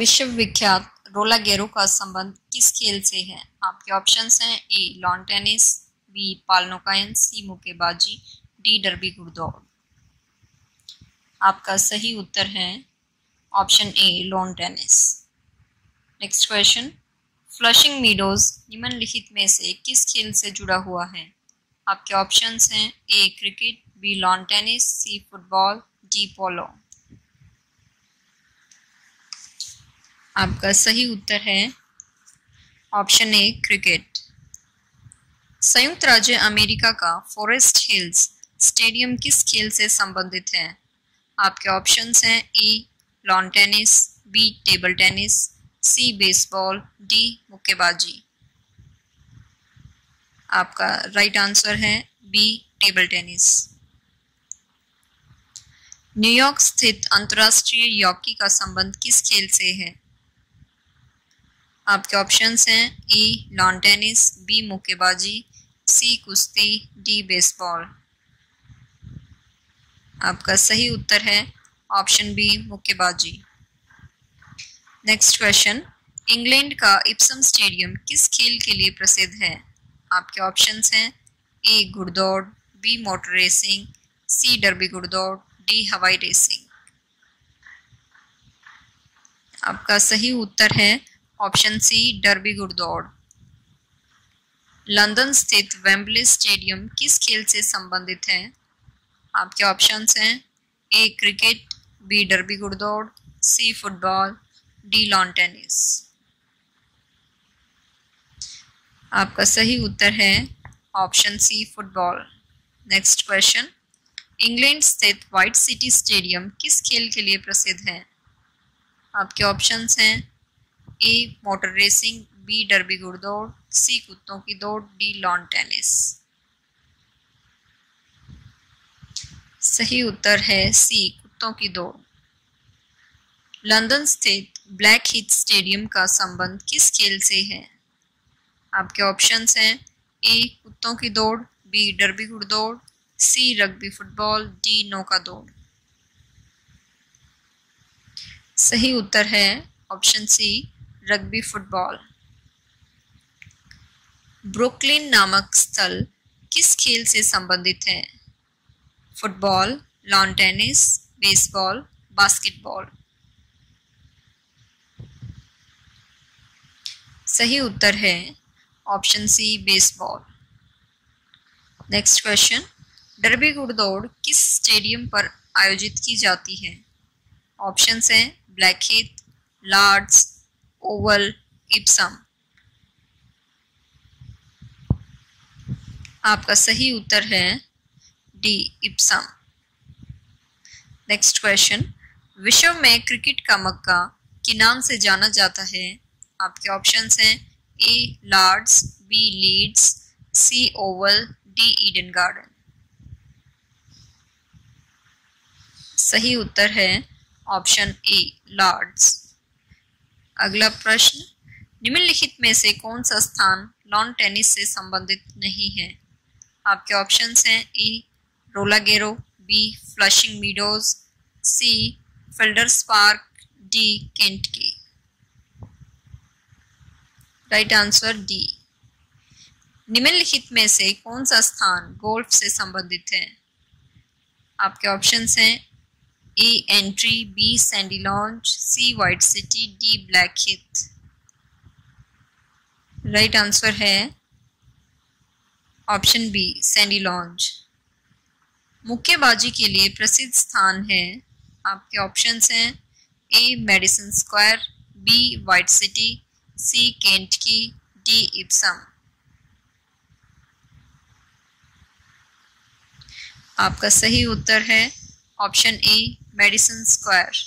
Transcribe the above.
विश्वविख्यात रोला गेरो का संबंध किस खेल से है? आपके ऑप्शंस हैं ए लॉन टेनिस बी पालनोकायन सी मुक्केबाजी डी डरबी घुड़दौड़ आपका सही उत्तर है option A lawn tennis next question Flushing Meadows निम्नलिखित में से किस खेल से जुड़ा हुआ है? आपके ऑप्शंस हैं A cricket B lawn tennis C football D polo आपका सही उत्तर है ऑप्शन ए, क्रिकेट। संयुक्त राज्य अमेरिका का फॉरेस्ट हिल्स स्टेडियम किस खेल से संबंधित है? आपके ऑप्शंस हैं A, lawn tennis, B, table tennis, C, baseball, D, मुक्केबाजी। आपका राइट आंसर है B, table tennis. New York स्थित अंतर्राष्ट्रीय यॉकी का संबंध किस खेल से है? आपके ऑप्शंस हैं ई लॉन टेनिस बी मुक्केबाजी सी कुश्ती डी बेसबॉल आपका सही उत्तर है ऑप्शन बी मुक्केबाजी. नेक्स्ट क्वेश्चन इंग्लैंड का इप्सम स्टेडियम किस खेल के लिए प्रसिद्ध है? आपके ऑप्शंस हैं A घुड़दौड़ B motor racing C derby घुड़दौड़ D हवाई रेसिंग आपका सही उत्तर है ऑप्शन सी, डरबी घुड़दौड़ लंदन स्थित वेम्बले स्टेडियम किस खेल से संबंधित है? आपके ऑप्शंस हैं, A, cricket, B, derby घुड़दौड़ C, football, D, lawn tennis. आपका सही उत्तर है option C, football. Next question, England स्थित व्हाइट सिटी स्टेडियम किस खेल के लिए प्रसिद्ध है? आपके ऑप्शंस हैं A motor racing B derby घुड़दौड़ C कुत्तों की दौड़ डी लॉन टेनिस सही उत्तर है सी कुत्तों की दौड़. लंदन स्थित ब्लैक हिथ स्टेडियम का संबंध किस खेल से है? आपके ऑप्शंस हैं ए कुत्तों की दौड़ बी डरबी घुड़दौड़ सी रग्बी फुटबॉल डी नौका दौड़. सही उत्तर है option C rugby football. Brooklyn नामक स्थल किस खेल से संबंधित है? Football, lawn tennis, baseball, basketball. सही उत्तर है option C, baseball. Next question, derby घुड़दौड़ किस स्टेडियम पर आयोजित की जाती है? ऑप्शंस हैं ब्लैकहीथ लार्ड्स ओवल इप्सम। आपका सही उत्तर है डी, इप्सम। नेक्स्ट क्वेश्चन विश्व में क्रिकेट का मक्का के नाम से जाना जाता है। आपके ऑप्शंस हैं A Lord's B Leeds C Oval D Eden Garden सही उत्तर है ऑप्शन ए लॉर्ड्स अगला प्रश्न, निम्नलिखित में से कौन सा स्थान लॉन टेनिस से संबंधित नहीं है? आपके ऑप्शंस हैं E Roland Garros B Flushing Meadows C Fielders Park D Kent की राइट आंसर डी निम्नलिखित में से कौन सा स्थान गोल्फ से संबंधित है? आपके ऑप्शंस हैं A Aintree B Sandy Launch C White City D Blackheath right answer है ऑप्शन बी सैंडी लॉन्च मुक्केबाजी के लिए प्रसिद्ध स्थान है आपके ऑप्शंस हैं A Madison Square B White City C Kent की डी इप्सम आपका सही उत्तर है ऑप्शन ए मेडिसन स्क्वायर